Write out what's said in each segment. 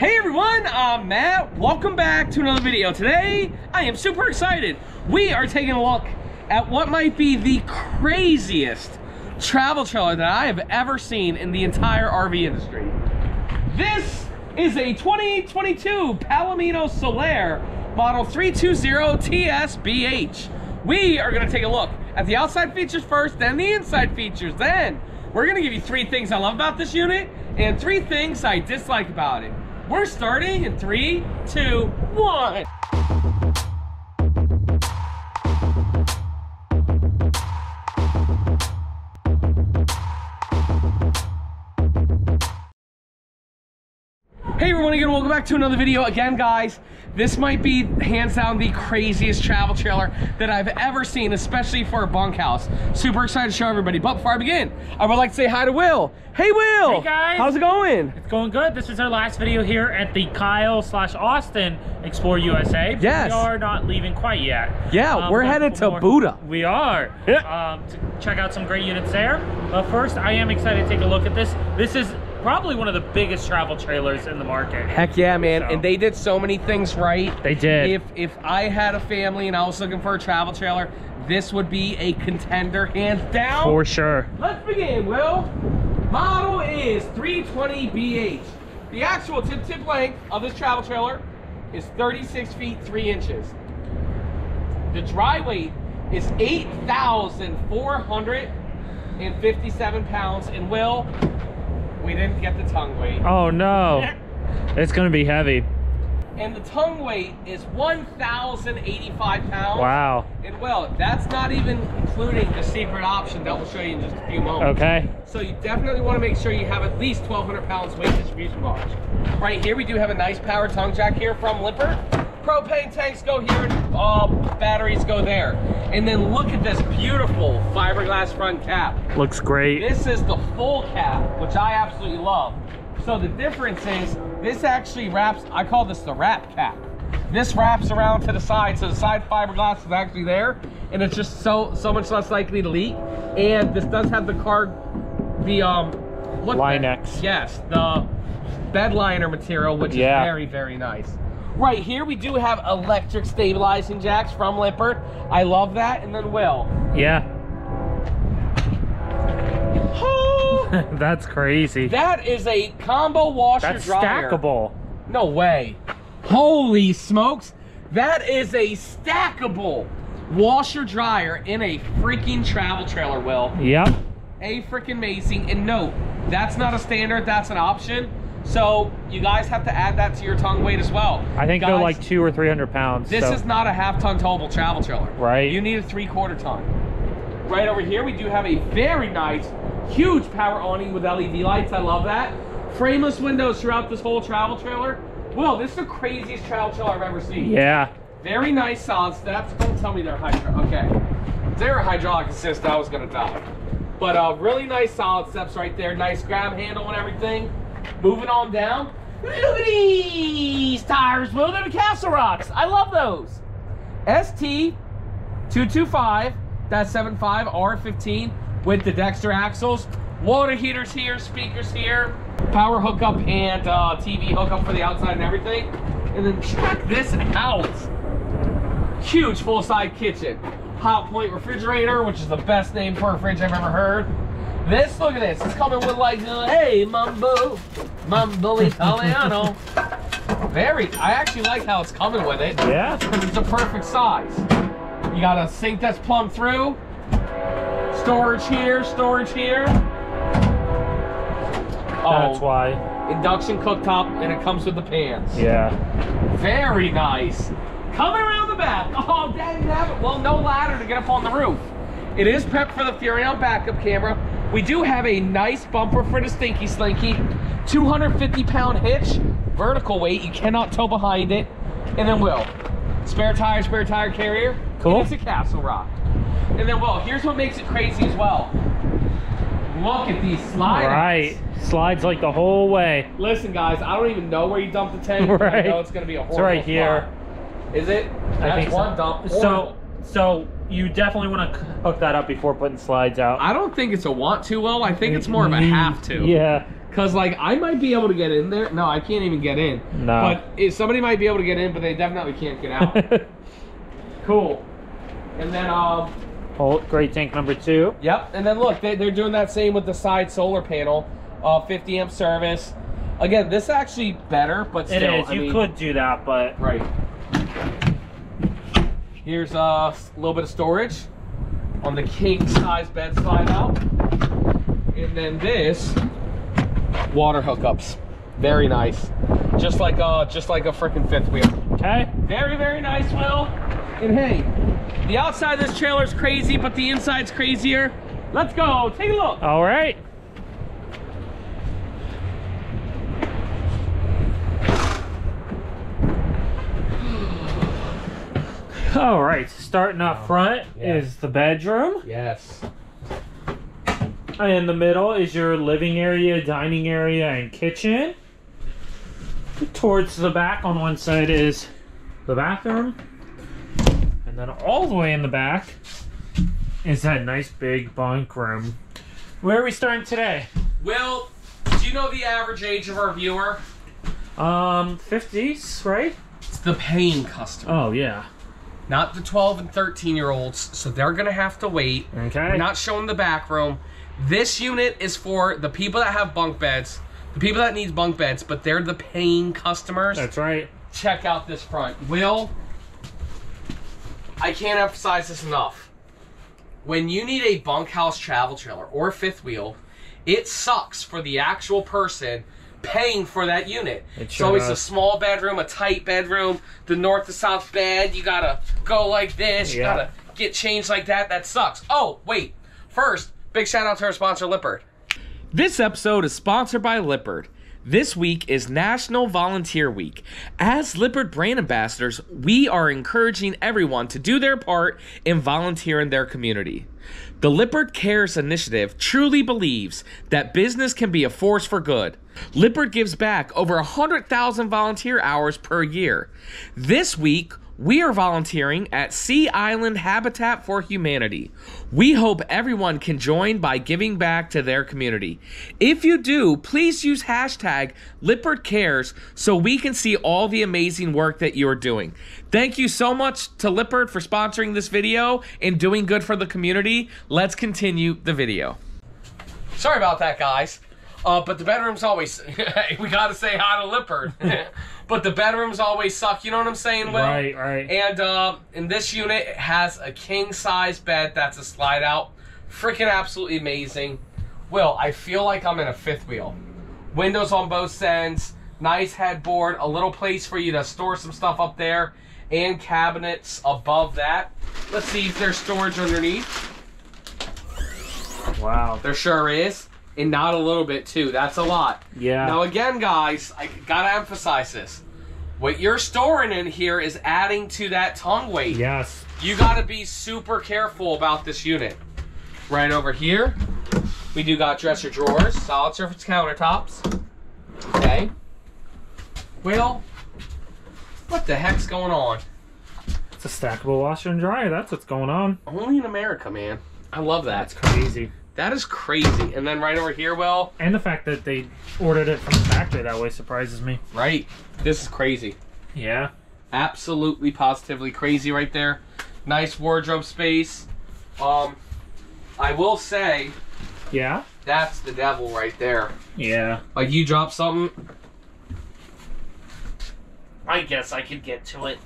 Hey everyone, I'm Matt. Welcome back to another video. Today, I am super excited. We are taking a look at what might be the craziest travel trailer that I have ever seen in the entire RV industry. This is a 2022 Palomino Solaire model 320 TSBH. We are gonna take a look at the outside features first, then the inside features. Then we're gonna give you three things I love about this unit and three things I dislike about it. We're starting in three, two, one. Hey everyone again, welcome back to another video. Again guys, this might be hands down the craziest travel trailer that I've ever seen, especially for a bunkhouse. Super excited to show everybody. But before I begin, I would like to say hi to Will. Hey Will! Hey guys! How's it going? It's going good. This is our last video here at the Kyle slash Austin Explore USA. Yes. We are not leaving quite yet. Yeah, Um, we're headed to more- Buda. We are. Yeah. Um, to check out some great units there. But first, I am excited to take a look at this. This is probably one of the biggest travel trailers in the market. Heck yeah, man. So- And they did so many things right. They did. If if I had a family and I was looking for a travel trailer, this would be a contender hands down. For sure. Let's begin, Will. Model is 320BH. The actual tip tip length of this travel trailer is 36 feet 3 inches. The dry weight is 8,457 pounds. And Will, we didn't get the tongue weight. Oh no. it's gonna be heavy. And the tongue weight is 1,085 pounds. Wow. And well, that's not even including the secret option that we'll show you in just a few moments. Okay. So you definitely want to make sure you have at least 1,200 pounds weight distribution bars. Right here, we do have a nice power tongue jack here from Lippert. Propane tanks go here and uh, batteries go there. And then look at this beautiful fiberglass front cap. Looks great. This is the full cap, which I absolutely love. So the difference is this actually wraps, I call this the wrap cap. This wraps around to the side, so the side fiberglass is actually there, and it's just so so much less likely to leak. And this does have the card, the um, what the- Line-X. Yes, the bed liner material, which Yeah. is very very nice. Right here, we do have electric stabilizing jacks from Lippert. I love that. And then Will. Yeah. Oh! That's crazy. That is a combo washer That's dryer. stackable. No way. Holy smokes. That is a stackable washer dryer in a freaking travel trailer, Will. Yep. A freaking amazing. And note, that's not a standard, that's an option. So you guys have to add that to your tongue weight as well. I think they're like two or three hundred pounds. This so- is not a half ton towable travel trailer. Right. You need a three quarter ton. Right over here, we do have a very nice, huge power awning with LED lights. I love that. Frameless windows throughout this whole travel trailer. Will, this is the craziest travel trailer I've ever seen. Yeah. Very nice solid steps. Don't tell me they're hydraulic. Okay. If they're a hydraulic assist, I was gonna die. But uh, really nice solid steps right there. Nice grab handle and everything. Moving on down. Look at these tires, Will. They're the Castle Rocks. I love those. ST 225 that's 75 R15 with the Dexter axles. Water heaters here, speakers here, power hookup and uh, TV hookup for the outside and everything. And then check this out. Huge full side kitchen. Hotpoint refrigerator, which is the best name for a fridge I've ever heard. This, look at this. It's coming with like, uh, hey, Mambo, Mambo Italiano. Very, I actually like how it's coming with it Yeah. because it's a perfect size. You got a sink that's plumbed through. Storage here, storage here. That's Oh, why. induction cooktop, and it comes with the pans. Yeah. Very nice. Coming around the back. Oh, dang nabbit. Well, no ladder to get up on the roof. It is prepped for the Furrion backup camera. We do have a nice bumper for the Stinky Slinky. 250 pound hitch, vertical weight. You cannot tow behind it. And then Will, spare tire, spare tire carrier. Cool. It's a Castle Rock. And then Will, here's what makes it crazy as well. Look at these slides. Right. Slides like the whole way. Listen, guys, I don't even know where you dumped the tank. but I Right. know it's gonna be a horrible It's right here. spot. Is it? That's I think one so. dump. So, so you definitely want to hook that up before putting slides out. I don't think it's a want to, Will. I think it's more of a have to. Yeah. Cause like I might be able to get in there. No, I can't even get in. No. But if somebody might be able to get in, but they definitely can't get out. cool. And then um Oh, great tank number two. Yep, and then look, they, they're doing that same with the side solar panel, uh, 50 amp service. Again, this is actually better, but It still, is. I you mean- could do that, but Right. Here's uh, a little bit of storage on the king size bed slide out, and then this water hookups, very nice, just like uh, just like a freaking fifth wheel. okay. Very, very nice, Will. And hey, the outside of this trailer is crazy, but the inside's crazier. Let's go, take a look. All right. All right, starting up front yeah. is the bedroom. Yes. In the middle is your living area, dining area, and kitchen. Towards the back on one side is the bathroom. And then all the way in the back is that nice big bunk room. Where are we starting today? Well, do you know the average age of our viewer? Um, 50s, right? It's the paying customer, Oh, yeah. Not the 12 and 13 year olds. So they're gonna have to wait. Okay. We're not showing the back room. This unit is for the people that have bunk beds, the people that need bunk beds, but they're the paying customers. That's right. check out this front. Will, I can't emphasize this enough. When you need a bunkhouse travel trailer or fifth wheel, it sucks for the actual person paying for that unit. It it's sure always a small bedroom, a tight bedroom, the north to south bed. You gotta go like this. You gotta get changed like that. That sucks. Oh, wait. First, big shout out to our sponsor, Lippert. This episode is sponsored by Lippert. This week is National Volunteer Week. As Lippert brand ambassadors, we are encouraging everyone to do their part in volunteering their community. The Lippert Cares initiative truly believes that business can be a force for good. Lippert gives back over 100,000 volunteer hours per year. This week, we are volunteering at Sea Island Habitat for Humanity. We hope everyone can join by giving back to their community. If you do, please use hashtag Lippert Cares so we can see all the amazing work that you're doing. Thank you so much to Lippert for sponsoring this video and doing good for the community. Let's continue the video. Sorry about that, guys. Uh, but the bedrooms always, hey, we gotta say hi to Lippert. but the bedrooms always suck, you know what I'm saying, Will? Right, right. And uh, in this unit, it has a king size bed that's a slide out. Freaking absolutely amazing. Will, I feel like I'm in a fifth wheel. Windows on both ends, nice headboard, a little place for you to store some stuff up there, and cabinets above that. Let's see if there's storage underneath. Wow. There sure is. And not a little bit too. That's a lot. Yeah. Now again, guys, I gotta emphasize this. What you're storing in here is adding to that tongue weight. Yes. You gotta be super careful about this unit. Right over here, we do got dresser drawers, solid surface countertops. Okay. Well, what the heck's going on? It's a stackable washer and dryer. That's what's going on. Only in America, man. I love that. That's crazy. That is crazy. And then right over here, well, And the fact that they ordered it from the factory that way surprises me. right. This is crazy. Yeah. absolutely positively crazy right there nice wardrobe space um i will say Yeah. that's the devil right there Yeah. like you drop something i guess i could get to it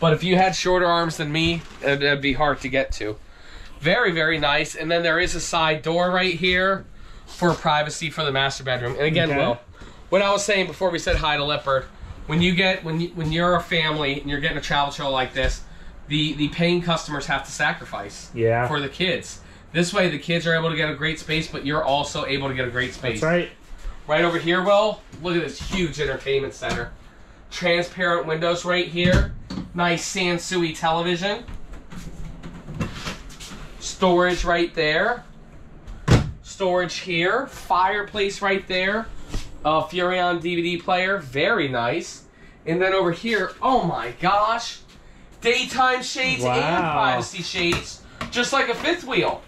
but if you had shorter arms than me it'd, it'd be hard to get to very very nice and then there is a side door right here for privacy for the master bedroom and again Okay. will what i was saying before we said hi to Lippert when you get when you when you're a family and you're getting a travel show like this the the paying customers have to sacrifice Yeah. for the kids this way the kids are able to get a great space but you're also able to get a great space That's right. Right over here, Will, look at this huge entertainment center. Transparent windows right here. Nice Sansui television. Storage right there. Storage here. Fireplace right there. Uh, Furrion DVD player. Very nice. And then over here, oh my gosh. Daytime shades and privacy shades. Just like a fifth wheel.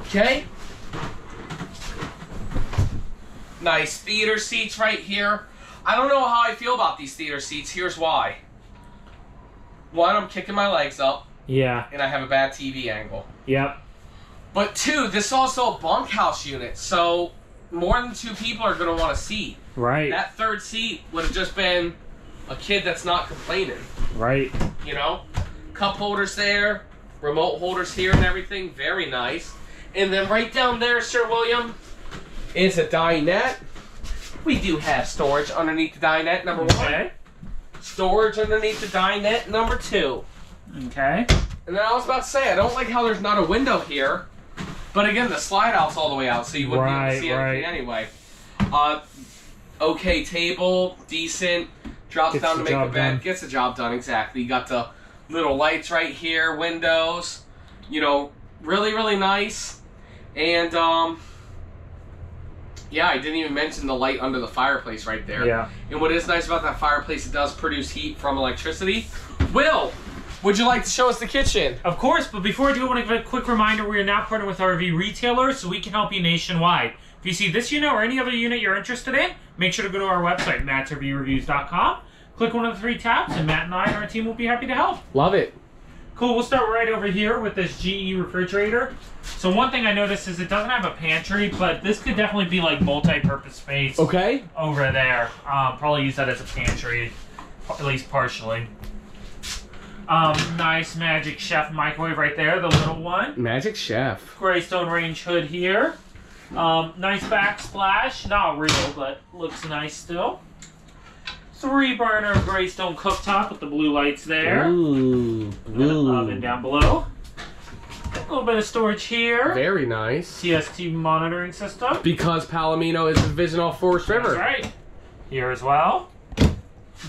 Okay? Nice theater seats right here. I don't know how I feel about these theater seats. Here's why. One, I'm kicking my legs up, Yeah. and I have a bad TV angle. Yep. But two, this is also a bunkhouse unit, so more than two people are going to want a seat. Right. That third seat would have just been a kid that's not complaining, right. you know? Cup holders there, remote holders here and everything, very nice. And then right down there, Sir William, is a dinette. We do have storage underneath the dinette, number one. Okay. Storage underneath the dinette, number two. Okay. And then I was about to say, I don't like how there's not a window here. But again, the slide out's all the way out, so you wouldn't be able Right, to see anything right. anyway. Uh, okay table, decent. Drops Gets down to make a bed. done. Gets the job done, exactly. You got the little lights right here, windows. You know, really, really nice. And, um... Yeah, I didn't even mention the light under the fireplace right there. Yeah. And what is nice about that fireplace, it does produce heat from electricity. Will, would you like to show us the kitchen? Of course, but before I do, I want to give a quick reminder we are now partnered with RV retailers so we can help you nationwide. If you see this unit or any other unit you're interested in, make sure to go to our website, mattsrvreviews.com. Click one of the three tabs, and Matt and I and our team will be happy to help. Love it. Cool, we'll start right over here with this GE refrigerator. So one thing I noticed is it doesn't have a pantry, but this could definitely be like multi-purpose space Okay. over there. Um, probably use that as a pantry, at least partially. Um, nice Magic Chef microwave right there, the little one. Magic Chef. Greystone range hood here. Um, nice backsplash, not real, but looks nice still. Three burner Greystone cooktop with the blue lights there. Ooh, And oven down below. A little bit of storage here. Very nice. TST monitoring system. Because Palomino is a division off Forest River. That's right. Here as well.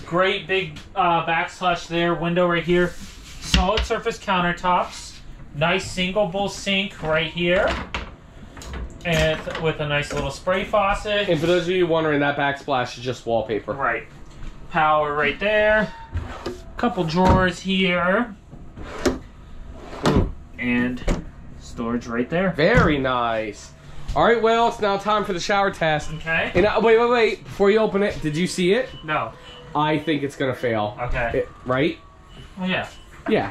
Great big uh, backslash there. Window right here. Solid surface countertops. Nice single bowl sink right here. And with a nice little spray faucet. And for those of you wondering, that backsplash is just wallpaper. Right. Power right there. Couple drawers here. And storage right there. Very nice. All right, well, it's now time for the shower test. Okay. And uh, wait, wait, wait. Before you open it, did you see it? No. I think it's gonna fail. Okay. It- right? Oh yeah. Yeah.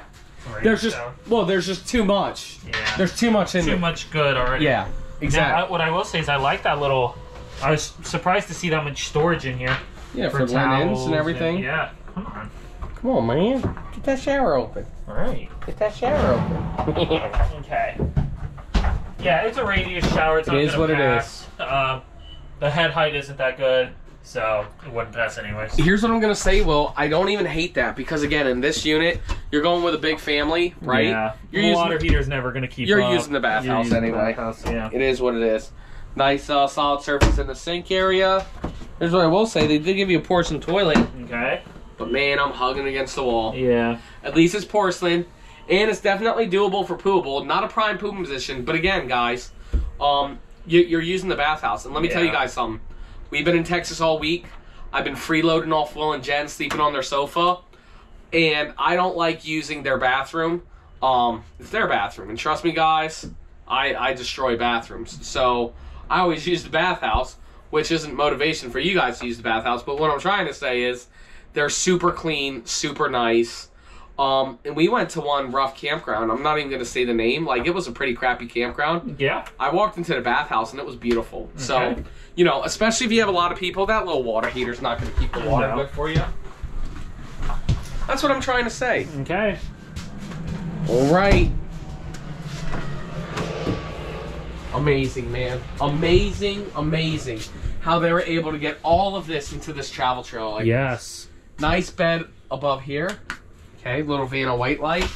Right, There's just so, well, there's just too much. yeah. There's too much in too there. much good already. Yeah. Now, Exactly. I- what I will say is I like that little. I was surprised to see that much storage in here yeah, for, for, linens and everything. yeah, come on. Come on, man. Get that shower open. All right. Get that shower open. Okay. Yeah, it's a radius shower. It's It is what it pass. Uh, the head height isn't that good, so it wouldn't pass anyways. Here's what I'm gonna say, Will. I don't even hate that because again, in this unit, you're going with a big family, right? Yeah. You're the using water heater's never gonna keep. you're up. using the bathhouse using the anyway. bathhouse, yeah. It is what it is. Nice uh, solid surface in the sink area. Here's what I will say: they did give you a porcelain toilet, Okay. but man, I'm hugging against the wall. Yeah. At least it's porcelain, and it's definitely doable for poopable. Not a prime pooping position, but again, guys, um, you, you're using the bathhouse, and let me tell you guys something. We've been in Texas all week. I've been freeloading off Will and Jen sleeping on their sofa, and I don't like using their bathroom. Um, it's their bathroom, and trust me, guys, I I destroy bathrooms. So I always use the bathhouse, which isn't motivation for you guys to use the bathhouse. But what I'm trying to say is, they're super clean, super nice. Um, and we went to one rough campground. I'm not even gonna say the name. Like it was a pretty crappy campground. Yeah. I walked into the bathhouse and it was beautiful. So, Okay. You know, especially if you have a lot of people, that little water heater's not gonna keep the water No. good for you. That's what I'm trying to say. Okay. All right. Amazing, man. Amazing, amazing. How they were able to get all of this into this travel trailer. Like Yes. Nice bed above here. Okay, little Vanna white light.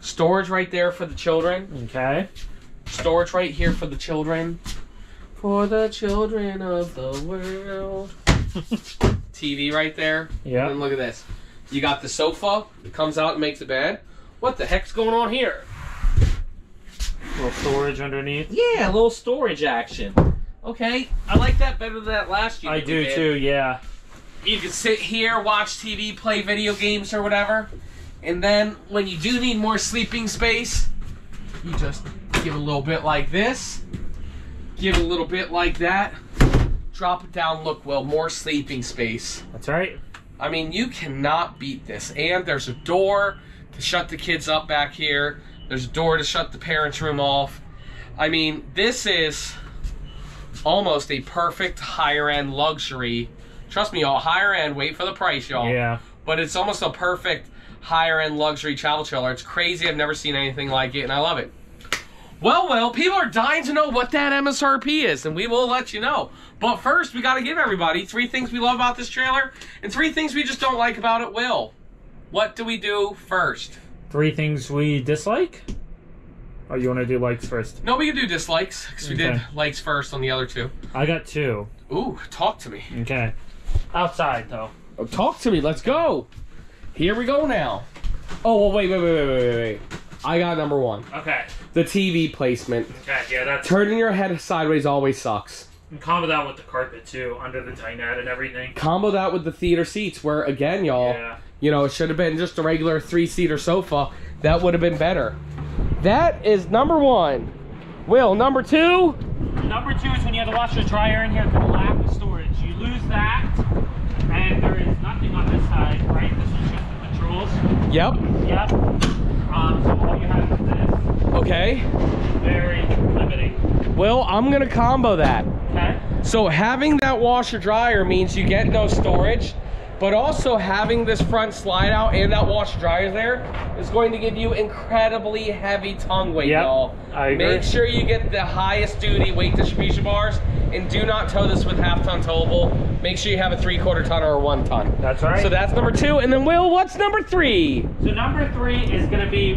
Storage right there for the children. Okay. Storage right here for the children. For the children of the world. TV right there. Yeah. And look at this. You got the sofa. It comes out and makes a bed. What the heck's going on here? little storage underneath. Yeah, a little storage action. Okay, I like that better than that last unit I do did. too. Yeah. You can sit here, watch TV, play video games or whatever. And then when you do need more sleeping space, you just give a little bit like this. Give it a little bit like that. drop it down. Look, well, more sleeping space. That's right. I mean, you cannot beat this. And there's a door to shut the kids up back here. There's a door to shut the parents' room off. I mean, this is almost a perfect higher end luxury. Trust me, y'all, higher end, wait for the price, y'all. Yeah. But it's almost a perfect higher end luxury travel trailer. It's crazy. I've never seen anything like it, and I love it. Well, well, people are dying to know what that MSRP is, and we will let you know. But first, we got to give everybody three things we love about this trailer and three things we just don't like about it. Will, what do we do first? Three things we dislike. Oh, you want to do likes first? No, we can do dislikes because we did likes first on the other two. I got two. Ooh, talk to me. Okay. Outside though. Oh, talk to me. Let's go. Here we go now. Oh, well, wait, wait, wait, wait, wait, wait, wait. I got number one. Okay. The TV placement. Okay. Yeah, that's. Turning your head sideways always sucks. And combo that with the carpet too, under the dinette and everything. Combo that with the theater seats, where again, y'all, Yeah. you know, it should have been just a regular three-seater sofa. That would have been better. That is number one. Will number two? Number two is when you have the washer dryer in here, for the lack of storage. You lose that, and there is nothing on this side, right? This is just the controls. Yep. Yep. Um, so all you have is this. Okay. Very limiting. Will, I'm gonna combo that. Okay. So having that washer dryer means you get no storage, but also having this front slide out and that wash dryer there is going to give you incredibly heavy tongue weight, Yep, y'all. I agree. Make sure you get the highest duty weight distribution bars and do not tow this with half ton towable. Make sure you have a three quarter ton or a one ton. That's right. So that's number two. And then Will, what's number three? So number three is going to be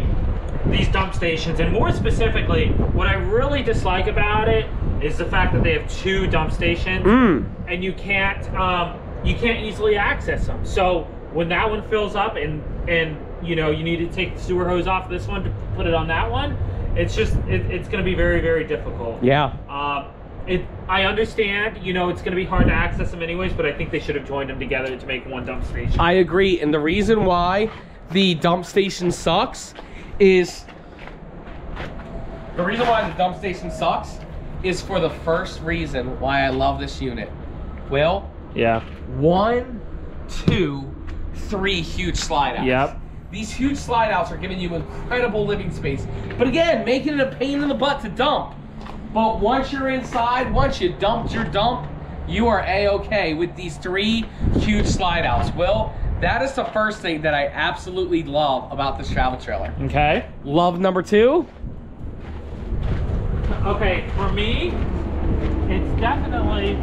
these dump stations, and more specifically, what I really dislike about it is the fact that they have two dump stations, Mm. and you can't um, you can't easily access them. So when that one fills up, and and you know you need to take the sewer hose off this one to put it on that one, it's just it, it's going to be very very difficult. Yeah. Um, it, I understand, you know, it's going to be hard to access them anyways, but I think they should have joined them together to make one dump station. I agree. And the reason why the dump station sucks is the reason why the dump station sucks is for the first reason why I love this unit. Will, yeah. One, two, three huge slide outs. Yep. These huge slide outs are giving you incredible living space. But again, making it a pain in the butt to dump. But once you're inside, once you dumped your dump, you are a-okay with these three huge slide outs. Will, that is the first thing that I absolutely love about this travel trailer. Okay. Love number two? Okay, for me, it's definitely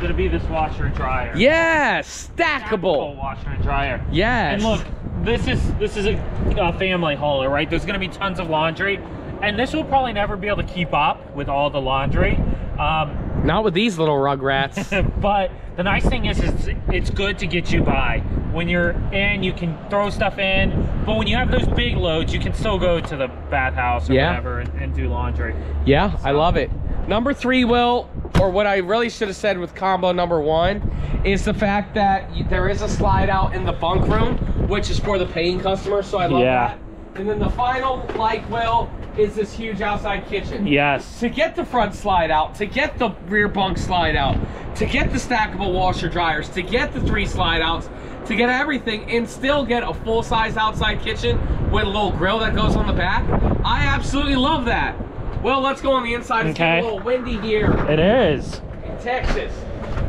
gonna be this washer and dryer. Yeah, Stackable stackable. washer and dryer. Yes. And look, this is this is a, a family hauler, right? There's gonna be tons of laundry, and this will probably never be able to keep up with all the laundry. Um, Not with these little rugrats. but the nice thing is, it's, it's good to get you by. When you're in, you can throw stuff in, but when you have those big loads, you can still go to the bathhouse or Yeah. whatever and, and do laundry. Yeah, I love it. Number three, Will, or what I really should have said with combo number one, is the fact that there is a slide out in the bunk room, which is for the paying customer, so I love Yeah. that. And then the final, like Will, is this huge outside kitchen. Yes. To get the front slide out, to get the rear bunk slide out, to get the stackable washer dryers, to get the three slide outs, to get everything and still get a full size outside kitchen with a little grill that goes on the back. I absolutely love that. Well, let's go on the inside. It's Okay. a little windy here It is. in Texas.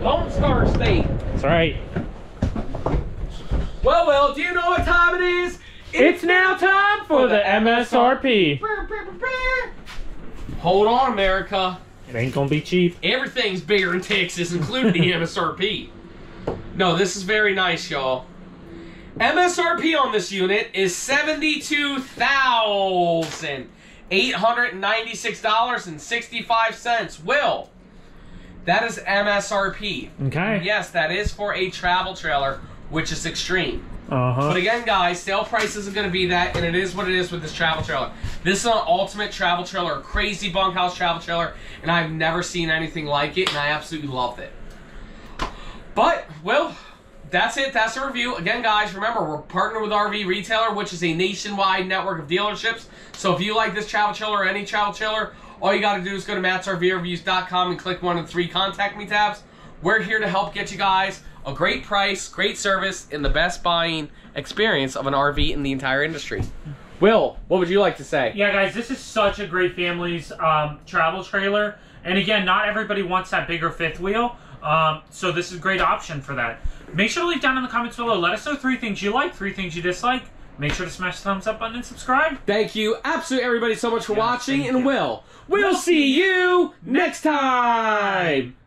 Lone Star State. That's right. Well, well, do you know what time it is? It's now time for oh, the MSRP. Hold on, America. It ain't gonna be cheap. Everything's bigger in Texas, including the MSRP. No, this is very nice, y'all. MSRP on this unit is seventy-two thousand eight hundred ninety-six dollars and sixty-five cents. Will, that is MSRP. Okay. Yes, that is for a travel trailer, which is extreme. Uh-huh. But again, guys, sale price isn't going to be that, and it is what it is with this travel trailer. This is an ultimate travel trailer, a crazy bunkhouse travel trailer, and I've never seen anything like it, and I absolutely loved it. But, well, that's it. That's the review. Again, guys, remember, we're partnered with RV Retailer, which is a nationwide network of dealerships. So if you like this travel trailer or any travel trailer, all you got to do is go to mattsrvreviews.com and click one of the three contact me tabs. We're here to help get you guys a great price, great service, and the best buying experience of an RV in the entire industry. Will, what would you like to say? Yeah, guys, this is such a great family's um, travel trailer. And again, not everybody wants that bigger fifth wheel. Um, so this is a great option for that. Make sure to leave down in the comments below. Let us know three things you like, three things you dislike. Make sure to smash the thumbs up button and subscribe. Thank you, absolutely everybody, so much for Yeah, watching, and you. Will, we'll see you next time.